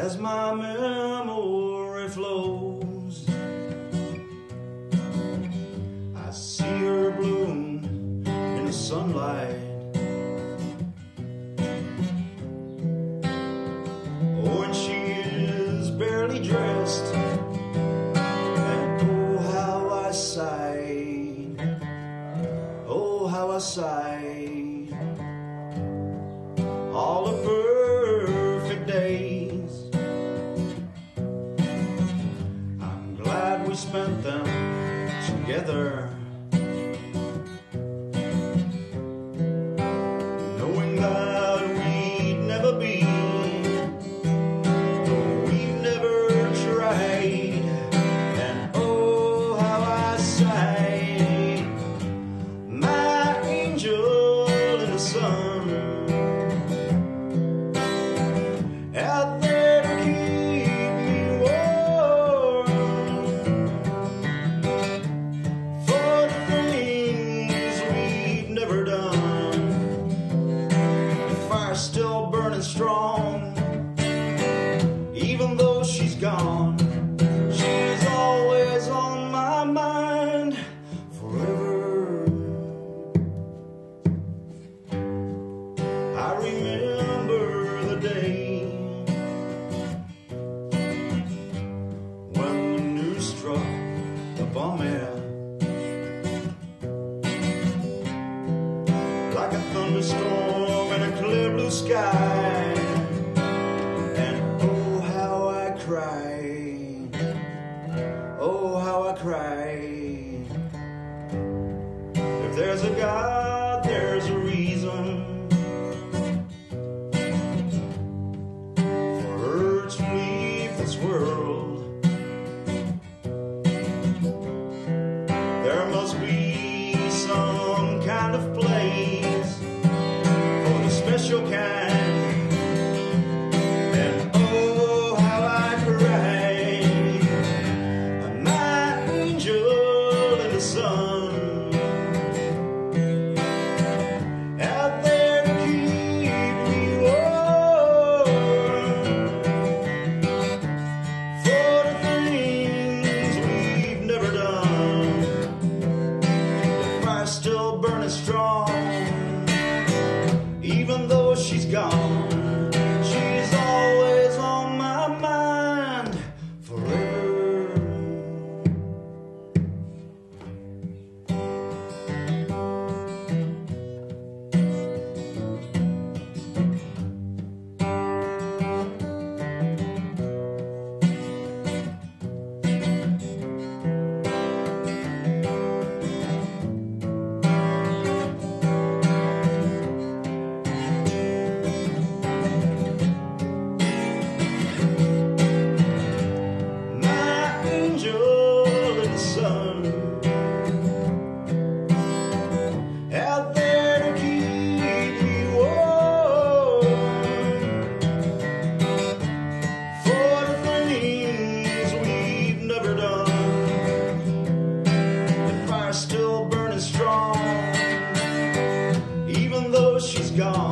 as my memory flows. I see her bloom in the sunlight. Oh, and she is barely dressed. And oh, how I sighed. Oh, how I sighed. Spent them together. Knowing that we'd never be, though we've never tried. And oh, how I sighed, my angel me. like a thunderstorm in a clear blue sky. And oh, how I cried. Oh, how I cried. If there's a God, sun. gone.